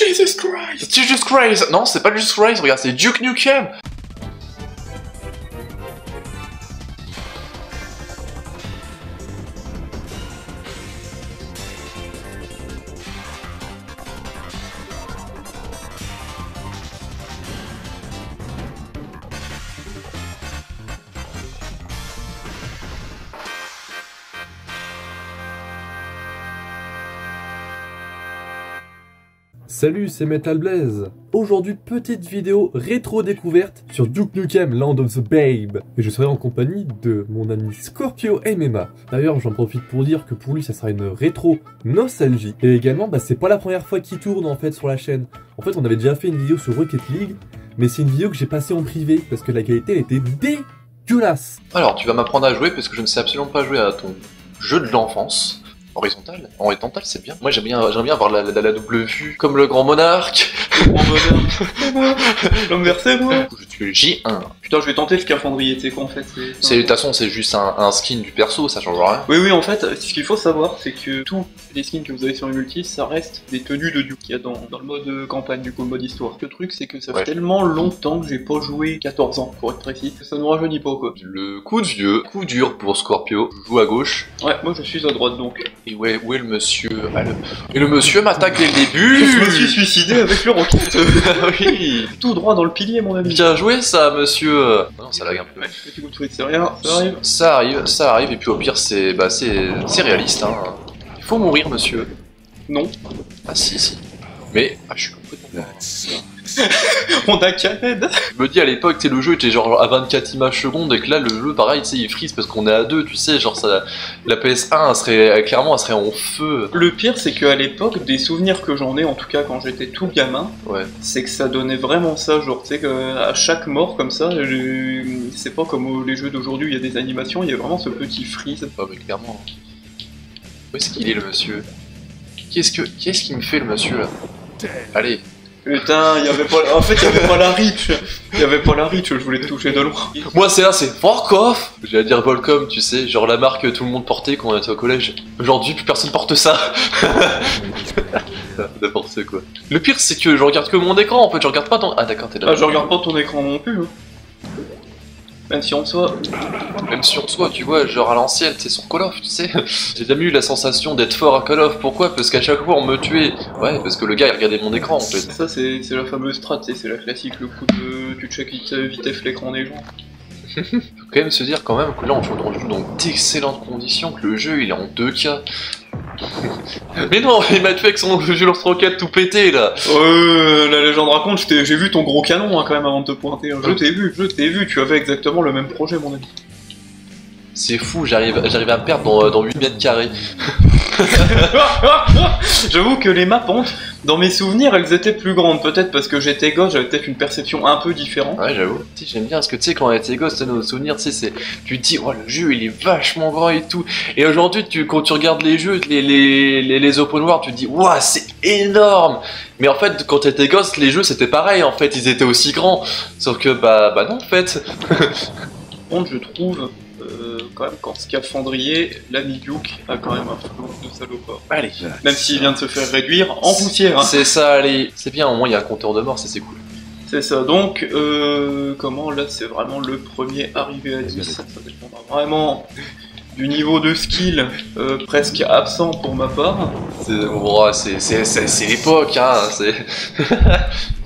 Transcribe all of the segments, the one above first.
Jesus Christ. Jesus Christ. Non, c'est pas Jesus Christ, regarde, c'est Duke Nukem Salut, c'est Metal Blaze. Aujourd'hui, petite vidéo rétro découverte sur Duke Nukem Land of the Babe. Et je serai en compagnie de mon ami Scorpio MMA. D'ailleurs, j'en profite pour dire que pour lui, ça sera une rétro nostalgie. Et également, bah, c'est pas la première fois qu'il tourne en fait sur la chaîne. En fait, on avait déjà fait une vidéo sur Rocket League, mais c'est une vidéo que j'ai passée en privé parce que la qualité était dégueulasse. Alors, tu vas m'apprendre à jouer parce que je ne sais absolument pas jouer à ton jeu de l'enfance. Horizontal Horizontal, c'est bien. Moi, j'aime bien, j'aime bien avoir la, la- la double vue, comme le grand monarque. Mon bonheur L'homme versé, moi Je tue le J1. Putain, je vais tenter le scaphandrier, tu sais quoi en fait C'est, de toute façon, c'est juste un, un skin du perso, ça change rien. Oui, oui, en fait, ce qu'il faut savoir, c'est que tous les skins que vous avez sur les multis, ça reste des tenues de Duke qu'il y a dans, dans le mode euh, campagne, du coup, le mode histoire. Le truc, c'est que ça Ouais. fait tellement longtemps que j'ai pas joué 14 ans, pour être précis, que ça ne rajeunit pas, quoi. Le coup de vieux, coup dur pour Scorpio. Je joue à gauche. Ouais, moi je suis à droite donc. Et ouais, où est le monsieur Ah, le- Et le monsieur m'attaque dès le début Je me suis suicidé avec le roquette oui Tout droit dans le pilier, mon ami. Bien joué ça, monsieur Non, ça lag un peu. Petit coup de ça arrive. Ça arrive, ça arrive, et puis au pire, c'est bah, c'est c'est réaliste. Hein. Faut mourir, monsieur. Non. Ah si, si. Mais, ah, je suis complètement... On a Khaled Je me dis à l'époque, tu le jeu était genre à 24 images secondes, et que là, le jeu, pareil, tu sais, il frise parce qu'on est à deux, tu sais, genre ça, la PS1, elle serait, clairement, elle serait en feu. Le pire, c'est qu'à l'époque, des souvenirs que j'en ai, en tout cas quand j'étais tout gamin, Ouais. c'est que ça donnait vraiment ça, genre, tu sais, à chaque mort comme ça, c'est pas comme les jeux d'aujourd'hui, il y a des animations, il y a vraiment ce petit freeze. Ah, mais clairement. Où est-ce qu'il est, le monsieur? Qu'est-ce que, qu'est-ce qu'il me fait, le monsieur, là? Allez. Putain, il y avait pas, en fait, il y avait pas la reach, il y avait pas la reach, je voulais te toucher de loin. Moi, c'est là, c'est fuck off J'allais dire Volcom, tu sais, genre la marque que tout le monde portait quand on était au collège. Aujourd'hui, plus personne porte ça N'importe quoi. Le pire, c'est que je regarde que mon écran, en fait, je regarde pas ton... Ah d'accord, t'es là. Ah, je regarde pas ton écran non plus, hein. Même si en soi, Même sur soi, tu vois, genre à l'ancienne, c'est sur Call of, tu sais. J'ai jamais eu la sensation d'être fort à Call of. Pourquoi? Parce qu'à chaque fois, on me tuait. Ouais, parce que le gars, il regardait mon écran, en fait. ça c'est la fameuse strat, tu sais, c'est la classique, le coup de tu check vite, vitesse l'écran des gens. Faut quand même se dire quand même que là, on joue on joue dans d'excellentes conditions, que le jeu, il est en 2K. Mais non, il m'a tué avec son jeu lance-roquette tout pété, là Euh, la légende raconte, j'ai vu ton gros canon hein, quand même avant de te pointer. Je t'ai vu, je t'ai vu, tu avais exactement le même projet, mon ami. C'est fou, j'arrive j'arrive à me perdre dans, dans 8 mètres carrés. J'avoue que les maps honte, dans mes souvenirs, elles étaient plus grandes. Peut-être parce que j'étais gosse, j'avais peut-être une perception un peu différente. Ouais, j'avoue. J'aime bien parce que tu sais, quand on était gosse, nos souvenirs, tu sais. Tu te dis, oh, le jeu, il est vachement grand et tout. Et aujourd'hui, tu, quand tu regardes les jeux, les, les, les, les open world, tu te dis, waouh, c'est énorme! Mais en fait, quand t'étais gosse, les jeux, c'était pareil, en fait, ils étaient aussi grands. Sauf que, bah, bah non, en fait. Contre, je trouve, quand même, qu'en scaphandrier, l'ami Duke a quand même un flou de salopard. Allez. Même s'il vient de se faire réduire en poussière. hein. C'est ça, allez. C'est bien, au moins, il y a un compteur de mort, ça, c'est cool. C'est ça, donc, euh, comment, là, c'est vraiment le premier arrivé à 10. Ça dépendra vraiment du niveau de skill euh, presque absent pour ma part. C'est oh, c'est- c'est- c'est- c'est l'époque, hein. c'est-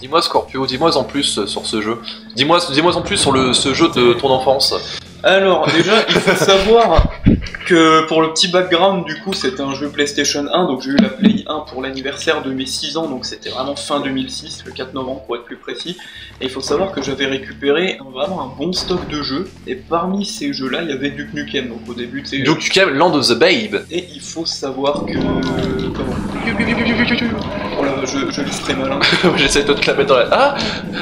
dis-moi Scorpio, dis-moi en plus sur ce jeu. Dis-moi dis-moi en plus sur le, ce jeu de ton enfance. Alors, déjà, il faut savoir que pour le petit background, du coup, c'était un jeu PlayStation 1, donc j'ai eu la Play 1 pour l'anniversaire de mes 6 ans, donc c'était vraiment fin 2006, le 4 novembre pour être plus précis. Et il faut savoir que j'avais récupéré un- vraiment un bon stock de jeux, et parmi ces jeux-là, il y avait Duke Nukem, donc au début, sais. Donc tu Land of the Babe. Et il faut savoir que. Comment Oh là, je, je très mal. hein. J'essaie de te la mettre dans la. Ah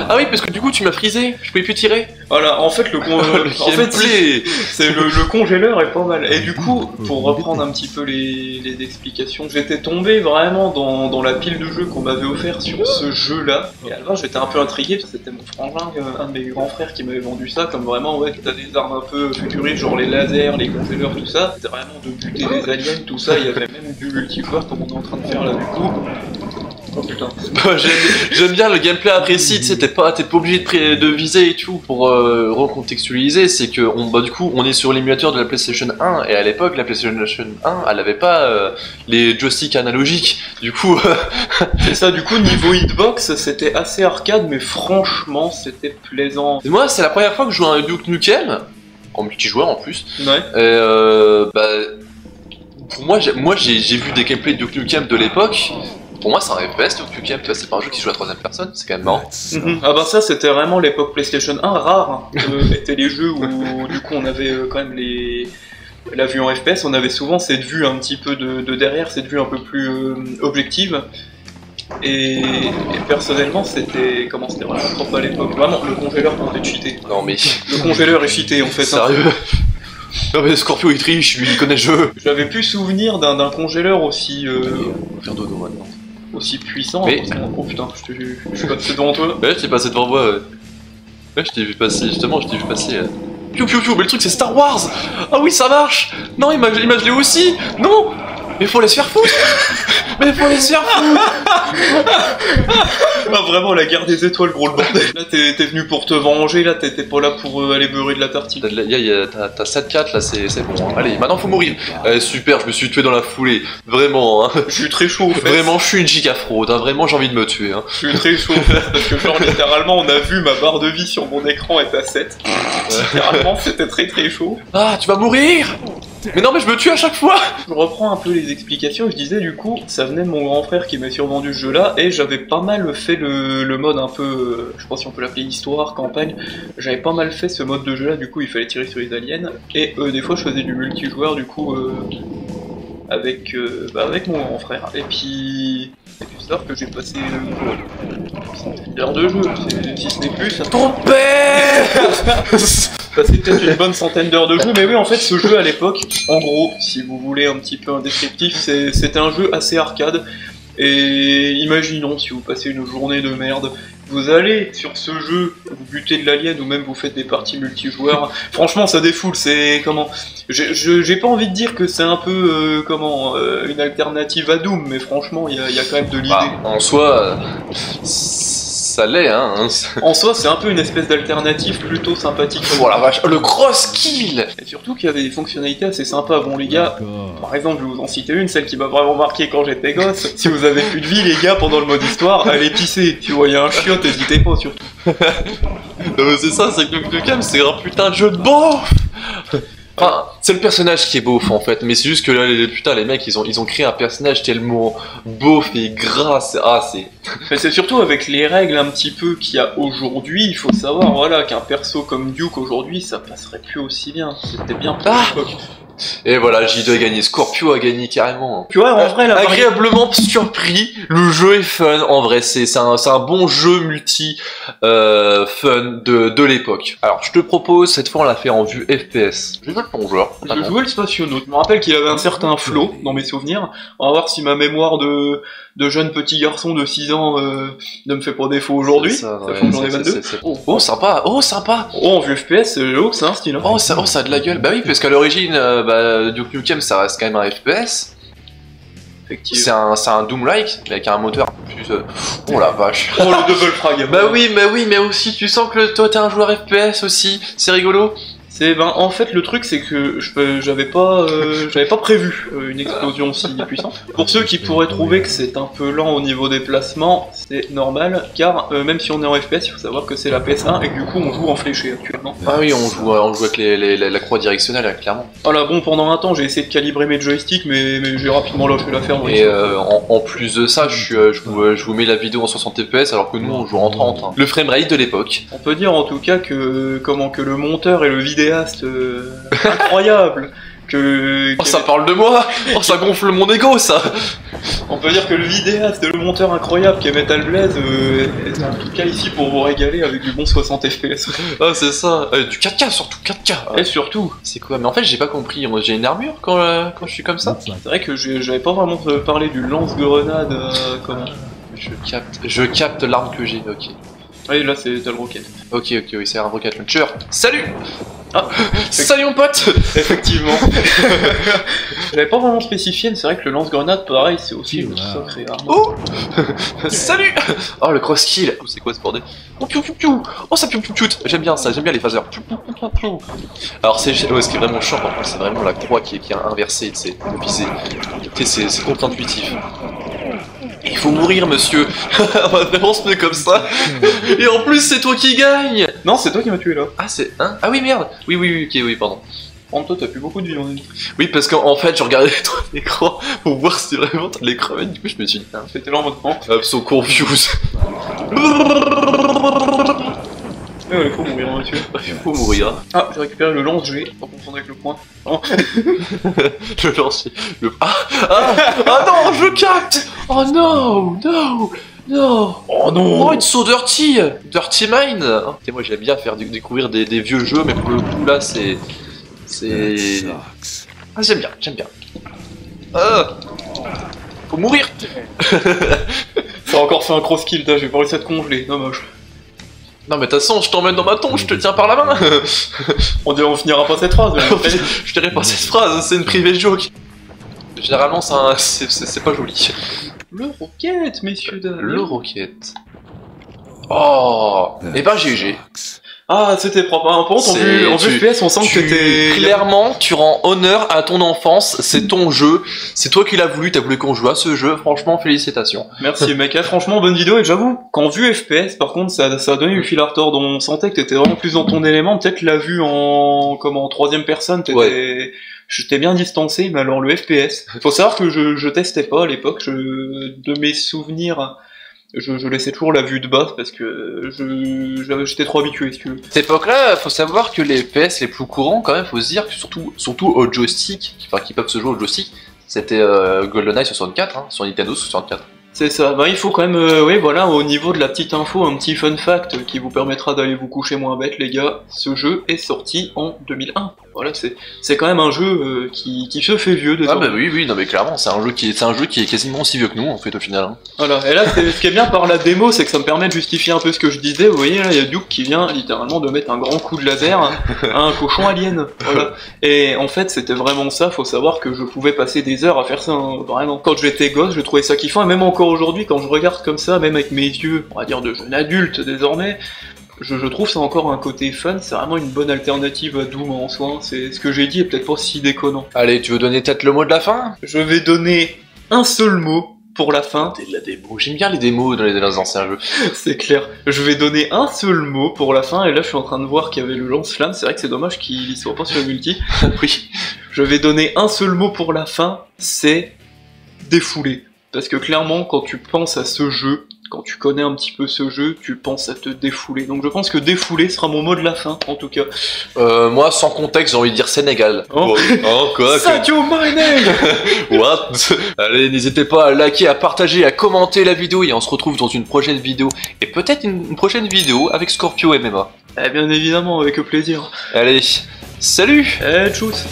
Ah oui, parce que du coup tu m'as frisé, je pouvais plus tirer. Voilà, en fait, le con... Le en fait, c'est le, le congéleur est pas mal. Et du coup, pour reprendre un petit peu les, les explications, j'étais tombé vraiment dans, dans la pile de jeux qu'on m'avait offert sur ce jeu-là. Et alors, j'étais un peu intrigué, parce que c'était mon frangin, un de mes grands frères qui m'avait vendu ça, comme vraiment, ouais, t'as des armes un peu futuristes, genre les lasers, les congéleurs, tout ça. C'était vraiment de buter les aliens, tout ça. Il y avait même du multijoueur, comme on est en train de faire là, du coup. Putain. Bah, j'aime- bien le gameplay apprécié, tu sais, t'es pas, pas obligé de, viser et tout pour euh, recontextualiser. C'est que, on, bah, du coup, on est sur l'émulateur de la PlayStation 1 et à l'époque, la PlayStation 1, elle avait pas euh, les joysticks analogiques. Du coup, C'est ça, du coup, niveau hitbox, c'était assez arcade, mais franchement, c'était plaisant. moi, c'est la première fois que je joue à un Duke Nukem, en multijoueur en plus. Ouais. Et euh, bah, pour moi, j'ai, moi j'ai, j'ai vu des gameplays de Duke Nukem de l'époque. Pour moi, c'est un FPS Duke Nukem, tu vois, c'est pas un jeu qui se joue à troisième personne, c'est quand même marrant. Mhm. Ah bah ça c'était vraiment l'époque PlayStation 1 rare. hein. C'était les jeux où du coup on avait euh, quand même les la vue en FPS, on avait souvent cette vue un petit peu de, de derrière, cette vue un peu plus euh, objective. Et, et personnellement c'était comment c'était vraiment trop à l'époque. Vraiment le congéleur tentait de cheater. Non mais, Le congéleur est cheaté en fait. hein. sérieux? Non mais Scorpio il triche, lui il connaît le jeu. J'avais plus souvenir d'un congéleur aussi euh, On va faire dodo maintenant. Aussi puissant. Mais- Oh putain, je, te- je suis passé devant toi. Ouais, je t'ai passé devant moi. Ouais, Ouais, je t'ai vu passer, justement, je t'ai vu passer. euh. Piu piu piu, mais le truc c'est Star Wars Ah oui, ça marche Non, image, image aussi Non Mais faut les se faire foutre Mais faut les se faire foutre Ah vraiment la guerre des étoiles gros le bordel. Là t'es t'es venu pour te venger, là t'étais pas là pour euh, aller beurrer de la tartine. T'as de la- y a- y a- T'as t'as 7-4 là, c'est c'est bon. hein. Allez, maintenant faut mourir. Euh, super, je me suis tué dans la foulée. Vraiment, hein. Je suis très chaud fait. Vraiment, je suis une gigafraude. Hein. Vraiment, j'ai envie de me tuer. Hein. Je suis très chaud parce que genre littéralement on a vu ma barre de vie sur mon écran est à 7. Littéralement c'était très très chaud. Ah, tu vas mourir Mais non, mais je me tue à chaque fois. Je reprends un peu les explications, je disais du coup ça venait de mon grand frère qui m'a survendu ce jeu là et j'avais pas mal fait le, le mode un peu, euh, je pas si on peut l'appeler histoire, campagne, j'avais pas mal fait ce mode de jeu là du coup il fallait tirer sur les aliens. Et euh, des fois je faisais du multijoueur du coup euh, avec, euh, bah, avec mon grand frère. Et puis c'est savoir que j'ai passé euh, une de jeu, si ce n'est plus, ça Ton père passé peut-être une bonne centaine d'heures de jeu, mais oui, en fait, ce jeu à l'époque, en gros, si vous voulez un petit peu un descriptif, c'était un jeu assez arcade. Et imaginons si vous passez une journée de merde, vous allez sur ce jeu, vous butez de l'alien ou même vous faites des parties multijoueurs. Franchement, ça défoule. C'est comment J'ai pas envie de dire que c'est un peu euh, comment euh, une alternative à Doom, mais franchement, il y a, il y a quand même de l'idée. Bah, en soi, euh, ça l'est, hein. En soi, c'est un peu une espèce d'alternative plutôt sympathique. Oh la vache, le gros skill Et surtout qu'il y avait des fonctionnalités assez sympas. Bon, les gars, par exemple, je vais vous en citer une, celle qui m'a vraiment marqué quand j'étais gosse. Si vous avez plus de vie, les gars, pendant le mode histoire, allez pisser. Si vous voyez un chiotte, n'hésitez pas surtout. Non mais c'est ça, c'est que le Nukem c'est un putain de jeu de beauf Enfin, c'est le personnage qui est beauf en fait, mais c'est juste que là, les, putain, les mecs, ils ont, ils ont créé un personnage tellement beauf et gras. Ah, c'est... Mais c'est surtout avec les règles un petit peu qu'il y a aujourd'hui, il faut savoir, voilà, qu'un perso comme Duke aujourd'hui, ça passerait plus aussi bien. C'était bien pour Ah l'époque. Et voilà, J2 a gagné, Scorpio a gagné carrément. Tu vois, en vrai, variété- Agréablement surpris, le jeu est fun en vrai, c'est c'est un, c'est un bon jeu multi euh, fun de, de l'époque. Alors je te propose, cette fois on l'a fait en vue FPS. Je vais jouer le plongeur. Je jouais le spationaute. Je me rappelle qu'il avait un certain flow dans mes souvenirs. On va voir si ma mémoire de, de jeune petit garçon de 6 ans euh, ne me fait pas défaut aujourd'hui. Ça, ouais, Sachant que j'en ai c'est- 22. c'est- c'est- Oh sympa, oh sympa Oh, en vue FPS, c'est j'avoue que c'est un style. hein. Oh ça, oh ça a de la gueule. Bah oui, parce qu'à l'origine, euh, bah, Duke Nukem ça reste quand même un FPS. Effectivement. C'est un, Doom-like, mais avec un moteur un peu plus... euh, Oh la vache. Oh, le double frag. Bah oui, bah oui, mais aussi tu sens que toi t'es un joueur FPS aussi, c'est rigolo. C'est ben en fait le truc c'est que j'avais pas euh, j'avais pas prévu euh, une explosion aussi puissante. Pour ceux qui pourraient trouver que c'est un peu lent au niveau des placements, c'est normal car euh, même si on est en FPS, il faut savoir que c'est la PS1 et que du coup on joue en fléché actuellement. Ah oui, on joue, on joue avec les, les- la, la croix directionnelle, là, clairement. Voilà bon pendant un temps j'ai essayé de calibrer mes joysticks mais, mais j'ai rapidement lâché l'affaire. Et euh, en, en plus de ça, je, euh, vous, euh, je vous mets la vidéo en 60 fps alors que nous on joue en 30. hein. Le framerate de l'époque. On peut dire en tout cas que comment que le monteur et le vidéaste euh, incroyable que, Oh ça parle de moi. Oh ça gonfle mon ego ça. On peut dire que le vidéaste et le monteur incroyable qui est Metal Blaze euh, est en tout cas ici pour vous régaler avec du bon 60 fps. Ah c'est ça. Euh, Du 4K surtout, 4K Et surtout, C'est quoi? Mais en fait j'ai pas compris, Moi, j'ai une armure quand, euh, quand je suis comme ça. C'est vrai que j'avais pas vraiment parlé du lance-grenade euh, comment Je capte, je capte l'arme que j'ai, ok. Ah, et là c'est t'as le rocket. Ok, ok, oui, c'est un rocket launcher. Salut Salut mon pote Effectivement. J'avais pas vraiment spécifié, mais c'est vrai que le lance-grenade, pareil, c'est aussi une sacrée arme. Oh Salut Oh le cross kill Oh, C'est quoi ce bordel Oh piou piou piou Oh ça piou piou piou J'aime bien ça, j'aime bien les phasers. Piou, piou, piou, piou, piou. Alors c'est ouais, ce qui est vraiment chiant par contre, c'est vraiment la croix qui est bien inversée, tu sais, pour viser. Tu sais, c'est- c'est contre-intuitif. Il faut mourir monsieur vraiment se mettre comme ça Et en plus c'est toi qui gagne Non, c'est toi qui m'as tué là. Ah c'est... Hein Ah oui merde Oui oui oui ok oui pardon. En toi, t'as plus beaucoup de vie, on a dit. Oui parce qu'en en fait je regardais les trois écrans pour voir si vraiment t'as l'écran et du coup je me suis dit... hein, C'était là en mode. I'm so confused Mais ouais, faut mourir, monsieur. Il faut mourir. Ah, j'ai récupéré le lance-G, pas confondre avec le point. Non. Le lancier. Le... Ah, ah, ah non, je capte Oh non, no, no Oh non Oh, it's so dirty Dirty Mind Et moi j'aime bien faire découvrir des, des vieux jeux, mais pour le coup là c'est... C'est... Ah j'aime bien, j'aime bien. Ah Faut mourir Ça a encore fait un cross kill, j'ai pas réussi à te congeler, dommage. Non mais de toute façon, je t'emmène dans ma tombe, je te tiens par la main On dirait on finira pas cette phrase. mais- Je dirais pas cette phrase, c'est une private joke Généralement c'est pas joli. Le roquette, messieurs dames. Le Rocket. Oh Et ben GG. Ah, c'était propre. Contre, en vue, en tu- FPS, on sent que Tu- t'étais. Clairement, tu rends honneur à ton enfance, c'est ton jeu, c'est toi qui l'as voulu, t'as voulu qu'on joue à ce jeu, franchement félicitations. Merci mec, Ah, franchement bonne vidéo et j'avoue qu'en vue FPS par contre ça, ça a donné du fil à retordre, on sentait que t'étais vraiment plus dans ton élément, peut-être la vue en comme en troisième personne, t'étais je t'ai bien distancé, mais alors le FPS. Faut savoir que je, je testais pas à l'époque, je, de mes souvenirs, je, je laissais toujours la vue de bas parce que j'étais trop habitué si tu veux. cette époque-là, faut savoir que les FPS les plus courants, quand même, faut se dire que surtout, surtout au joystick, enfin qui peuvent se jouer au joystick, c'était euh, GoldenEye 64, hein, sur Nintendo 64. C'est ça, bah il faut quand même, euh, oui voilà, au niveau de la petite info, un petit fun fact qui vous permettra d'aller vous coucher moins bête les gars, ce jeu est sorti en 2001. Voilà, c'est c'est quand même un jeu euh, qui, qui se fait vieux Ah bah oui, oui, non mais clairement, c'est un jeu qui est, c'est un jeu qui est quasiment aussi vieux que nous en fait au final. hein. Voilà, et là c'est- ce qui est bien par la démo, c'est que ça me permet de justifier un peu ce que je disais, vous voyez là, il y a Duke qui vient littéralement de mettre un grand coup de laser hein, à un cochon alien. Voilà. Et en fait c'était vraiment ça, faut savoir que je pouvais passer des heures à faire ça, hein, vraiment. Quand j'étais gosse, je trouvais ça kiffant, et même encore aujourd'hui, quand je regarde comme ça, même avec mes yeux, on va dire de jeune adulte désormais, je, je trouve ça encore un côté fun, c'est vraiment une bonne alternative à Doom en soi, c'est ce que j'ai dit est peut-être pas si déconnant. Allez, tu veux donner peut-être le mot de la fin? Je vais donner un seul mot pour la fin, C'est de la démo, j'aime bien les démos dans les, dans les anciens jeux. c'est clair. Je vais donner un seul mot pour la fin, et là je suis en train de voir qu'il y avait le lance-flamme, c'est vrai que c'est dommage qu'il soit pas sur le multi. oui. Je vais donner un seul mot pour la fin, c'est défouler. Parce que clairement, quand tu penses à ce jeu, quand tu connais un petit peu ce jeu, tu penses à te défouler. Donc je pense que défouler sera mon mot de la fin, en tout cas. Euh, moi, sans contexte, j'ai envie de dire Sénégal. Oh. oh quoi que- Sadio Mane What? Allez, n'hésitez pas à liker, à partager, à commenter la vidéo et on se retrouve dans une prochaine vidéo. Et peut-être une une prochaine vidéo avec Scorpio MMA. Eh bien évidemment, avec plaisir. Allez, salut Eh, tchuss